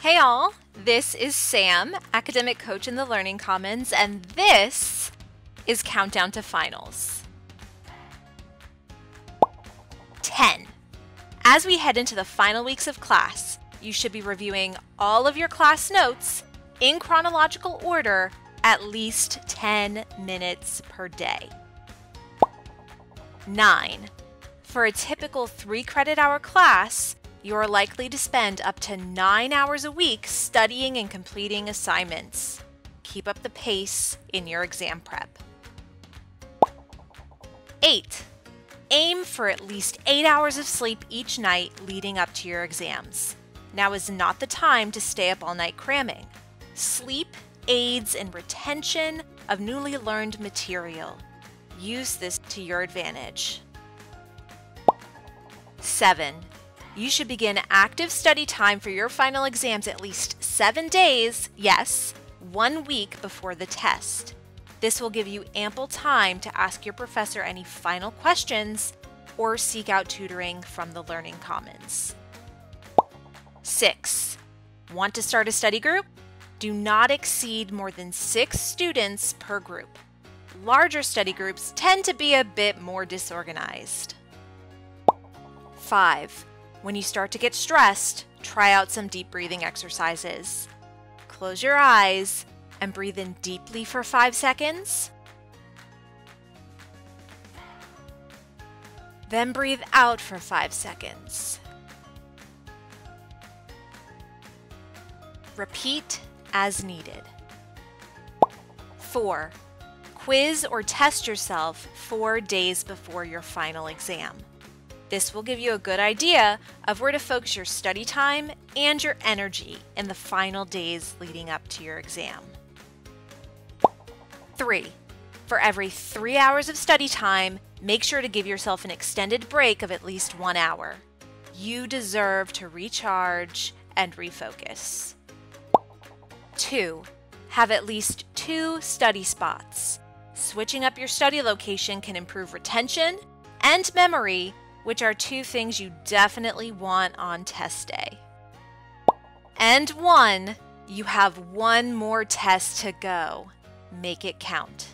Hey all, this is Sam, academic coach in the Learning Commons, and this is Countdown to Finals. 10. As we head into the final weeks of class, you should be reviewing all of your class notes in chronological order at least 10 minutes per day. 9. For a typical 3 credit hour class, you are likely to spend up to 9 hours a week studying and completing assignments. Keep up the pace in your exam prep. 8. Aim for at least 8 hours of sleep each night leading up to your exams. Now is not the time to stay up all night cramming. Sleep aids in retention of newly learned material. Use this to your advantage. 7. You should begin active study time for your final exams at least seven days, yes, one week before the test. This will give you ample time to ask your professor any final questions or seek out tutoring from the Learning Commons. 6. Want to start a study group? Do not exceed more than six students per group. Larger study groups tend to be a bit more disorganized. 5. When you start to get stressed, try out some deep breathing exercises. Close your eyes and breathe in deeply for 5 seconds. Then breathe out for 5 seconds. Repeat as needed. 4. Quiz or test yourself four days before your final exam. This will give you a good idea of where to focus your study time and your energy in the final days leading up to your exam. 3. For every three hours of study time, make sure to give yourself an extended break of at least one hour. You deserve to recharge and refocus. 2. Have at least two study spots. Switching up your study location can improve retention and memory, which are two things you definitely want on test day. And one, you have one more test to go. Make it count.